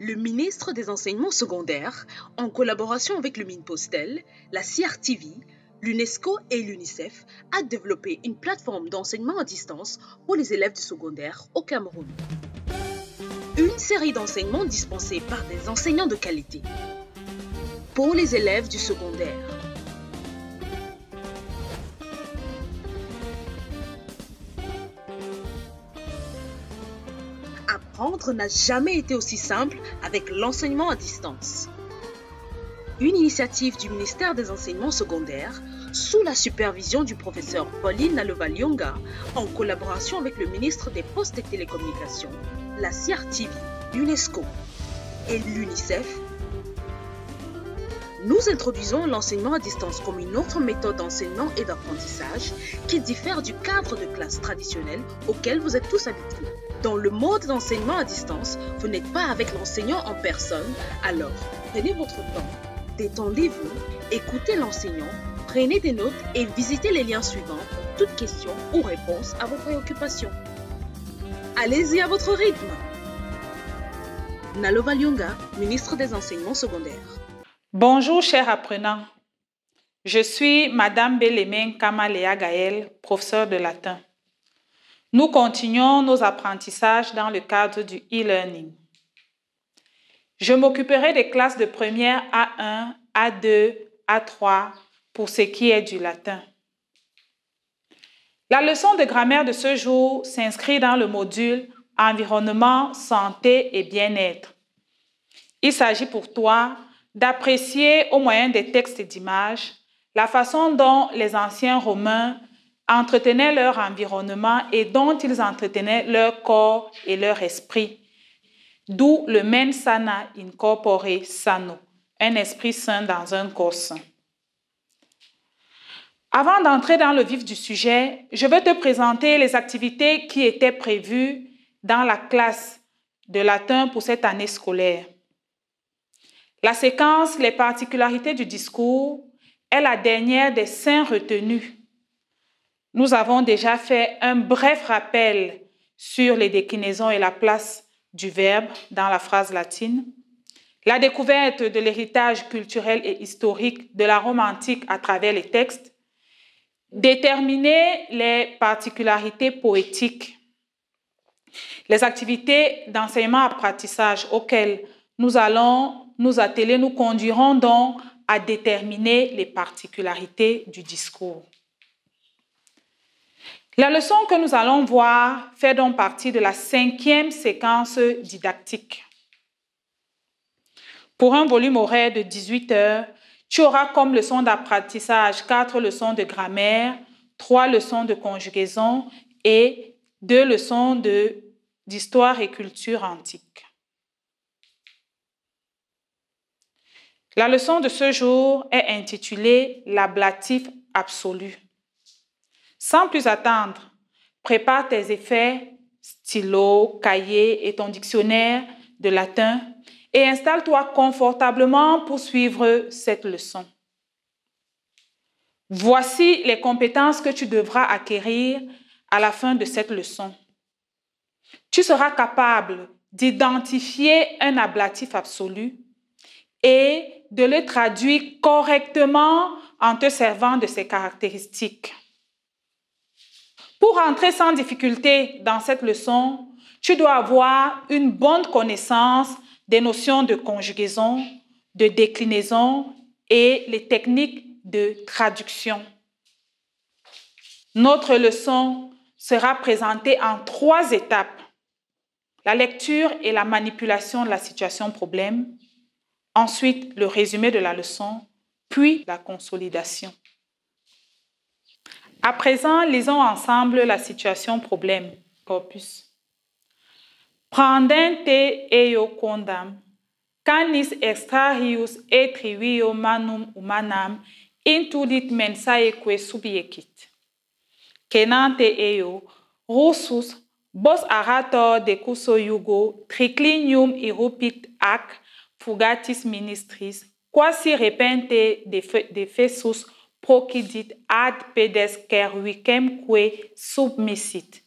le ministre des Enseignements secondaires, en collaboration avec le MINPOSTEL, la CRTV, l'UNESCO et l'UNICEF, a développé une plateforme d'enseignement à distance pour les élèves du secondaire au Cameroun. Une série d'enseignements dispensés par des enseignants de qualité pour les élèves du secondaire. N'a jamais été aussi simple avec l'enseignement à distance. Une initiative du ministère des Enseignements secondaires sous la supervision du professeur Pauline Nalovalyonga en collaboration avec le ministre des Postes et Télécommunications, la CRTV, l'UNESCO et l'UNICEF nous introduisons l'enseignement à distance comme une autre méthode d'enseignement et d'apprentissage qui diffère du cadre de classe traditionnel auquel vous êtes tous habitués. Dans le mode d'enseignement à distance, vous n'êtes pas avec l'enseignant en personne, alors prenez votre temps, détendez-vous, écoutez l'enseignant, prenez des notes et visitez les liens suivants pour toute question ou réponse à vos préoccupations. Allez-y à votre rythme. Nalova Lyonga, ministre des Enseignements secondaires. Bonjour, chers apprenants. Je suis Madame Bélémen Kamalea Gaël, professeure de latin. Nous continuons nos apprentissages dans le cadre du e-learning. Je m'occuperai des classes de première A1, A2, A3 pour ce qui est du latin. La leçon de grammaire de ce jour s'inscrit dans le module Environnement, santé et bien-être. Il s'agit pour toi d'apprécier au moyen des textes et d'images la façon dont les anciens Romains entretenaient leur environnement et dont ils entretenaient leur corps et leur esprit. D'où le mens sana in corpore sano, un esprit sain dans un corps sain. Avant d'entrer dans le vif du sujet, je vais te présenter les activités qui étaient prévues dans la classe de latin pour cette année scolaire. La séquence Les particularités du discours est la dernière des cinq retenues. Nous avons déjà fait un bref rappel sur les déclinaisons et la place du verbe dans la phrase latine, la découverte de l'héritage culturel et historique de la Rome antique à travers les textes, déterminer les particularités poétiques, les activités d'enseignement-apprentissage auxquelles nous allons nous atteler, nous conduirons donc à déterminer les particularités du discours. La leçon que nous allons voir fait donc partie de la cinquième séquence didactique. Pour un volume horaire de 18 heures, tu auras comme leçon d'apprentissage quatre leçons de grammaire, trois leçons de conjugaison et deux leçons d'histoire et culture antique. La leçon de ce jour est intitulée L'ablatif absolu. Sans plus attendre, prépare tes effets, stylo, cahier et ton dictionnaire de latin et installe-toi confortablement pour suivre cette leçon. Voici les compétences que tu devras acquérir à la fin de cette leçon. Tu seras capable d'identifier un ablatif absolu et de le traduire correctement en te servant de ses caractéristiques. Pour entrer sans difficulté dans cette leçon, tu dois avoir une bonne connaissance des notions de conjugaison, de déclinaison et les techniques de traduction. Notre leçon sera présentée en trois étapes. La lecture et la manipulation de la situation problème, ensuite le résumé de la leçon, puis la consolidation. À présent, lisons ensemble la situation problème, corpus. Prendente eo condam, canis extrahius et trivio manum humanam intulit mensaeque subiecit. Kenante eo, russus, bos arator de cuso yugo, triclinium irupit ac, fugatis ministris, quasi repente de fesus procidit ad pedes cervicemque submissit.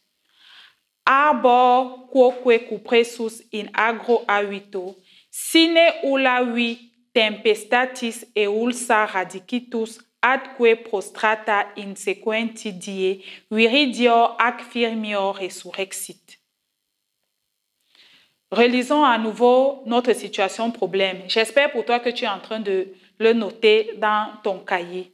Arbor quoque cupressus in agro avito, sine ulawi tempestatis eulsa radicitus adque prostrata insequenti die viridior ac firmior resurrexit. Relisons à nouveau notre situation problème. J'espère pour toi que tu es en train de le noter dans ton cahier.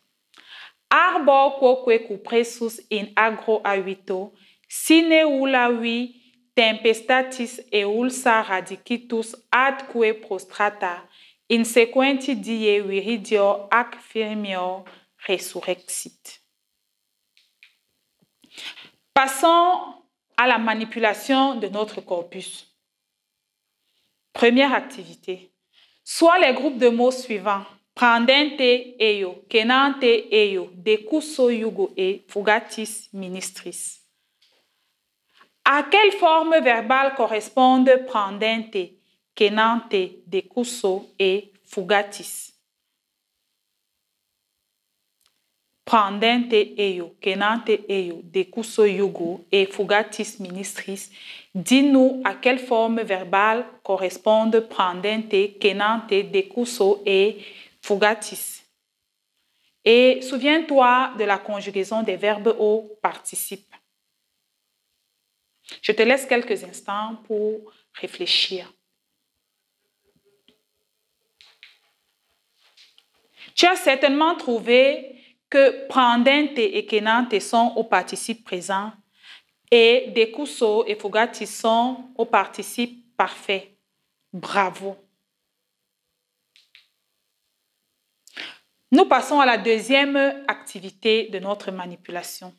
Arbor quoque cupressus in agro avito, sine ulavi tempestatis eulsa radicitus adque prostrata, insequenti die viridio ac firmior resurrexit. Passons à la manipulation de notre corpus. Première activité. Soit les groupes de mots suivants. Prendente eyo, kenante eyo, decuso yugo et fugatis ministris. À quelle forme verbale correspondent prendente, kenante, decuso et fugatis? Prendente eyo, kenante eyo, decuso yugo et fugatis ministris. Dis-nous à quelle forme verbale correspondent prendente, kenante, decuso et fugatis. Et souviens-toi de la conjugaison des verbes au participe. Je te laisse quelques instants pour réfléchir. Tu as certainement trouvé que prendente et kenante sont au participe présent et decuso et fugatis sont au participe parfait. Bravo. Nous passons à la deuxième activité de notre manipulation.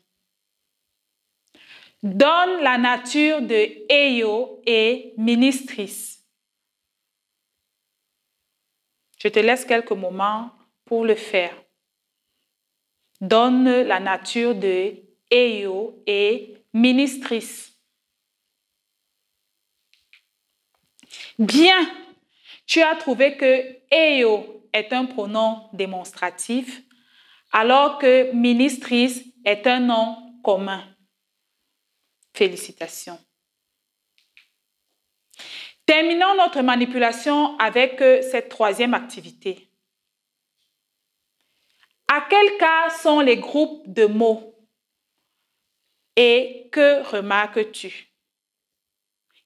Donne la nature de Eyo et ministris. Je te laisse quelques moments pour le faire. Donne la nature de Eyo et ministris. Bien, tu as trouvé que Eyo est un pronom démonstratif, alors que ministris est un nom commun. Félicitations. Terminons notre manipulation avec cette troisième activité. À quel cas sont les groupes de mots? Et que remarques-tu?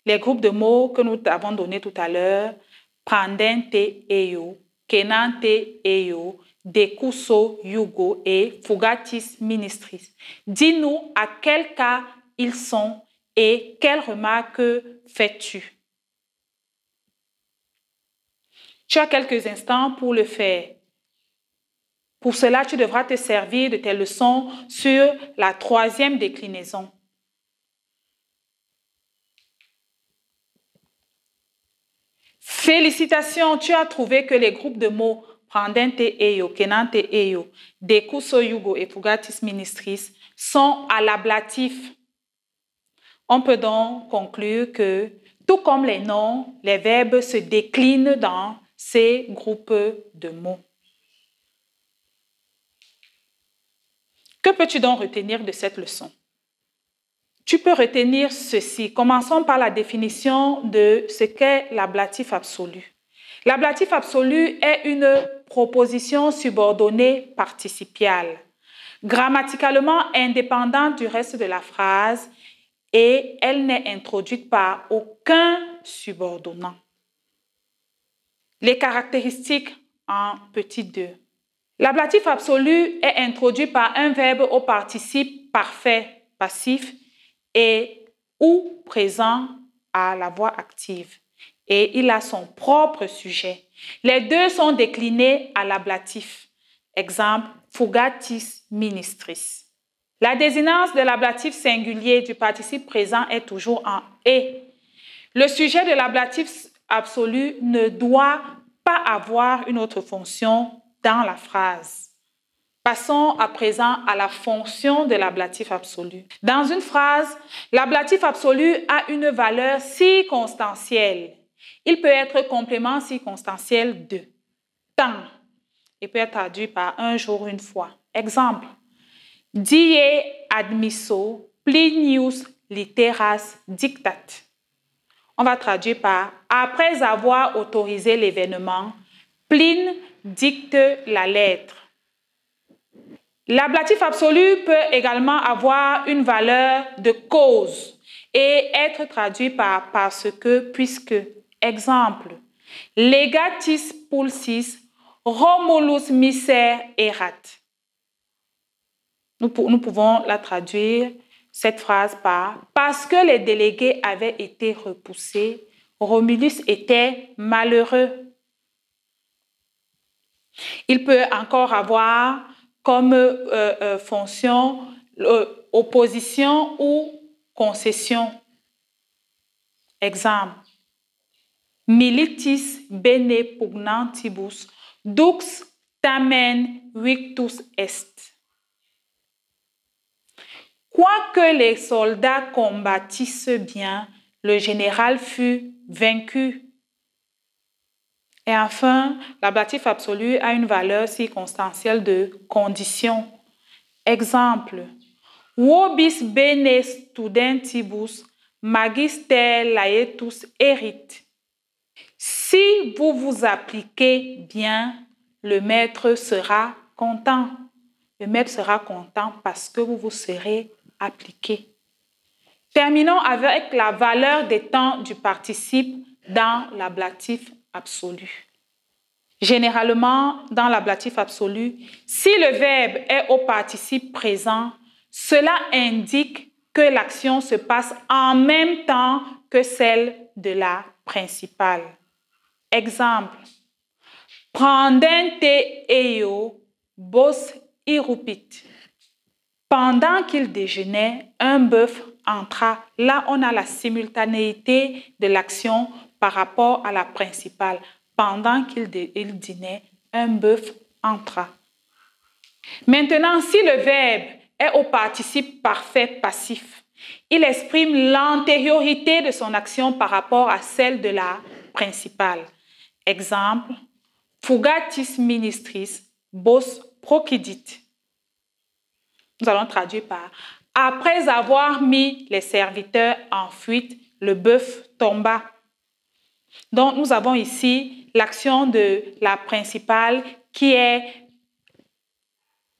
Les groupes de mots que nous t'avons donnés tout à l'heure, prendente eyo, kenante eyo, decuso yugo et fugatis ministris. Dis-nous à quel cas ils sont et quelles remarques fais-tu? Tu as quelques instants pour le faire. Pour cela, tu devras te servir de tes leçons sur la troisième déclinaison. Félicitations, tu as trouvé que les groupes de mots prendente eyo, kenante eyo, decuso yugo et fugatis ministris sont à l'ablatif. On peut donc conclure que, tout comme les noms, les verbes se déclinent dans ces groupes de mots. Que peux-tu donc retenir de cette leçon? Tu peux retenir ceci. Commençons par la définition de ce qu'est l'ablatif absolu. L'ablatif absolu est une proposition subordonnée participiale, grammaticalement indépendante du reste de la phrase et elle n'est introduite par aucun subordonnant. Les caractéristiques en petit 2. L'ablatif absolu est introduit par un verbe au participe parfait passif et ou présent à la voix active. Et il a son propre sujet. Les deux sont déclinés à l'ablatif. Exemple, fugatis ministris. La désinence de l'ablatif singulier du participe présent est toujours en et. Le sujet de l'ablatif absolu ne doit pas avoir une autre fonction dans la phrase. Passons à présent à la fonction de l'ablatif absolu. Dans une phrase, l'ablatif absolu a une valeur circonstancielle. Il peut être complément circonstanciel de temps et peut être traduit par un jour, une fois. Exemple, die admisso plinius literas dictat. On va traduire par après avoir autorisé l'événement, Pline dicte la lettre. L'ablatif absolu peut également avoir une valeur de cause et être traduit par parce que, puisque. Exemple, legatis pulsis Romulus miser erat. Nous, nous pouvons la traduire, cette phrase, par Parce que les délégués avaient été repoussés, Romulus était malheureux. Il peut encore avoir comme euh, euh, fonction opposition ou concession. Exemple. Militis bene pugnantibus Dux tamen victus est. Quoique les soldats combattissent bien, le général fut vaincu. Et enfin, l'ablatif absolu a une valeur circonstancielle de condition. Exemple, Wobis bene studentibus magister laetus erit. Si vous vous appliquez bien, le maître sera content. Le maître sera content parce que vous vous serez appliqué. Terminons avec la valeur des temps du participe dans l'ablatif Généralement, dans l'ablatif absolu, si le verbe est au participe présent, cela indique que l'action se passe en même temps que celle de la principale. Exemple. Prendente eo bos irupit. Pendant qu'il déjeunait, un bœuf entra. Là, on a la simultanéité de l'action par rapport à la principale. Pendant qu'il dînait, un bœuf entra. Maintenant, si le verbe est au participe parfait passif, il exprime l'antériorité de son action par rapport à celle de la principale. Exemple, fugatis ministris, bos procidit. Nous allons traduire par Après avoir mis les serviteurs en fuite, le bœuf tomba. Donc, nous avons ici l'action de la principale qui est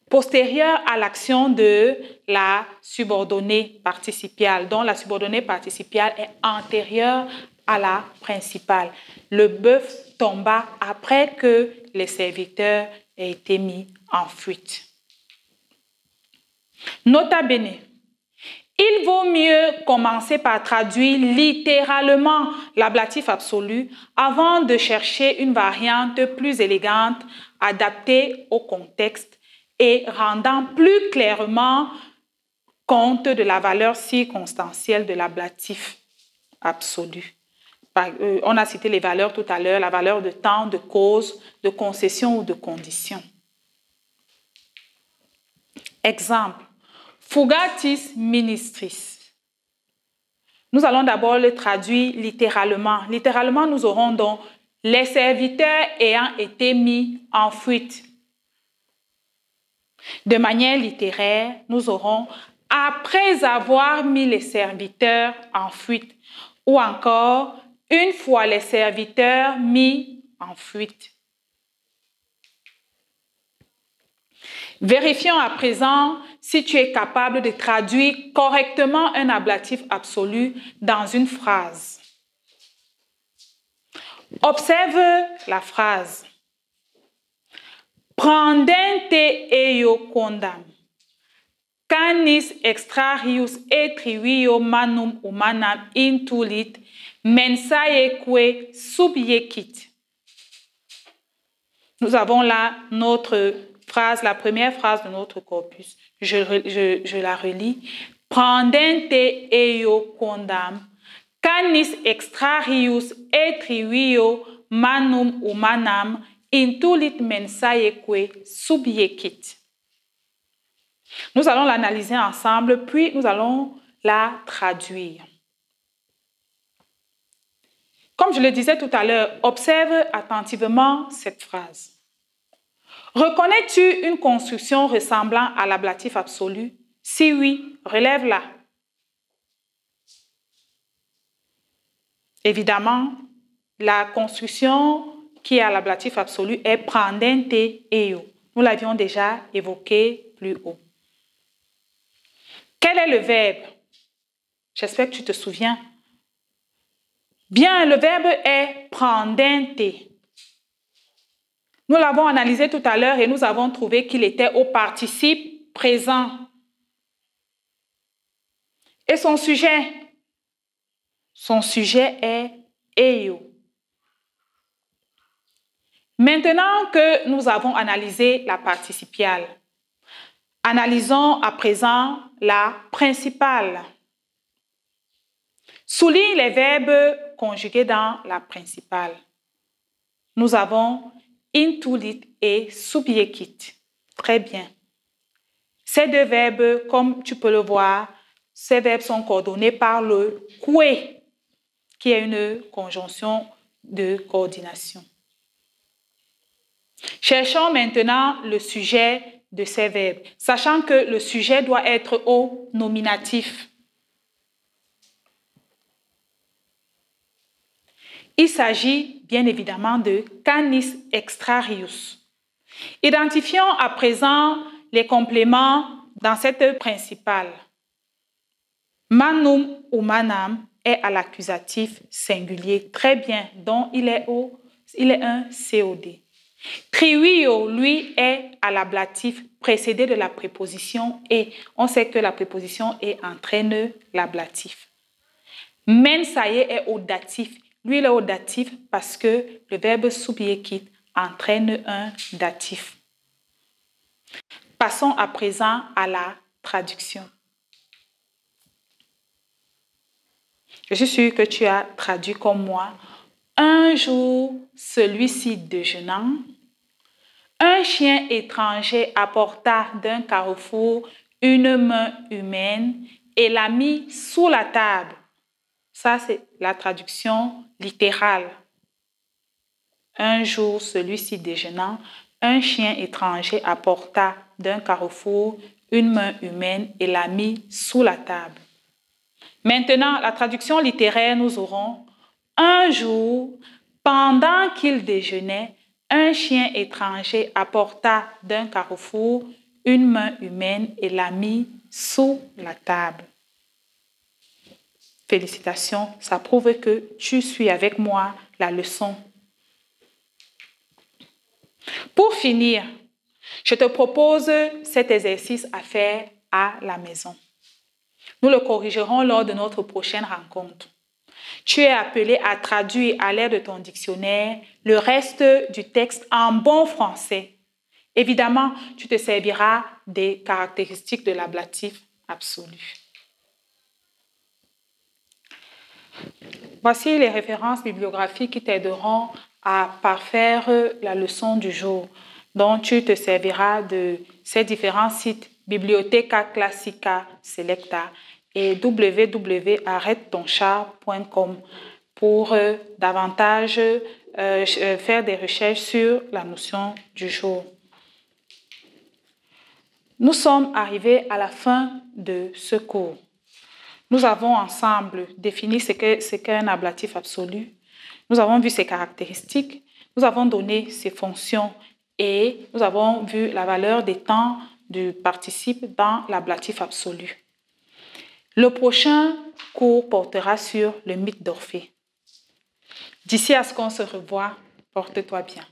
postérieure à l'action de la subordonnée participiale, dont la subordonnée participiale est antérieure à la principale. Le bœuf tomba après que les serviteurs aient été mis en fuite. Nota bene. Il vaut mieux commencer par traduire littéralement l'ablatif absolu avant de chercher une variante plus élégante, adaptée au contexte et rendant plus clairement compte de la valeur circonstancielle de l'ablatif absolu. Euh, on a cité les valeurs tout à l'heure, la valeur de temps, de cause, de concession ou de condition. Exemple, fugatis ministris. Nous allons d'abord le traduire littéralement. Littéralement, nous aurons donc les serviteurs ayant été mis en fuite. De manière littéraire, nous aurons après avoir mis les serviteurs en fuite ou encore une fois les serviteurs mis en fuite. Vérifions à présent si tu es capable de traduire correctement un ablatif absolu dans une phrase. Observe la phrase. Prendente eo condam. Canis extrarius etrivio manum humanam intulit mensaeque subiecit. Nous avons là notre phrase, la première phrase de notre corpus. Je, je, la relis. Prendente eo condam, canis extrarius et trivio manum ou manam intulit mensayeque subiecit. Nous allons l'analyser ensemble, puis nous allons la traduire. Comme je le disais tout à l'heure, observe attentivement cette phrase. Reconnais-tu une construction ressemblant à l'ablatif absolu? Si oui, relève-la. Évidemment, la construction qui est à l'ablatif absolu est prendente eo. Nous l'avions déjà évoqué plus haut. Quel est le verbe? J'espère que tu te souviens. Bien, le verbe est prendente. Nous l'avons analysé tout à l'heure et nous avons trouvé qu'il était au participe présent. Et son sujet Son sujet est eo. Maintenant que nous avons analysé la participiale, analysons à présent la principale. Souligne les verbes conjugués dans la principale. Nous avons intulit et subiecit. Très bien. Ces deux verbes, comme tu peux le voir, ces verbes sont coordonnés par le que, qui est une conjonction de coordination. Cherchons maintenant le sujet de ces verbes, sachant que le sujet doit être au nominatif. Il s'agit bien évidemment de canis extrarius. Identifions à présent les compléments dans cette principale. Manum ou manam est à l'accusatif singulier. Très bien, donc il est, un COD. Triwio, lui, est à l'ablatif précédé de la préposition et. On sait que la préposition est entraîne l'ablatif. Mensaye est au datif. Lui, est au datif parce que le verbe quitte entraîne un datif. Passons à présent à la traduction. Je suis sûre que tu as traduit comme moi un jour, celui-ci déjeunant, un chien étranger apporta d'un carrefour une main humaine et l'a mis sous la table. Ça, c'est la traduction littérale. Un jour, celui-ci déjeunant, un chien étranger apporta d'un carrefour une main humaine et l'a mis sous la table. Maintenant, la traduction littéraire, nous aurons un jour, pendant qu'il déjeunait, un chien étranger apporta d'un carrefour une main humaine et l'a mis sous la table. Félicitations, ça prouve que tu suis avec moi la leçon. Pour finir, je te propose cet exercice à faire à la maison. Nous le corrigerons lors de notre prochaine rencontre. Tu es appelé à traduire à l'aide de ton dictionnaire le reste du texte en bon français. Évidemment, tu te serviras des caractéristiques de l'ablatif absolu. Voici les références bibliographiques qui t'aideront à parfaire la leçon du jour, dont tu te serviras de ces différents sites Bibliotheca Classica Selecta et www.arrête-ton-char.com pour euh, davantage euh, euh, faire des recherches sur la notion du jour. Nous sommes arrivés à la fin de ce cours. Nous avons ensemble défini ce qu'est un ablatif absolu. Nous avons vu ses caractéristiques, nous avons donné ses fonctions et nous avons vu la valeur des temps du participe dans l'ablatif absolu. Le prochain cours portera sur le mythe d'Orphée. D'ici à ce qu'on se revoie, porte-toi bien.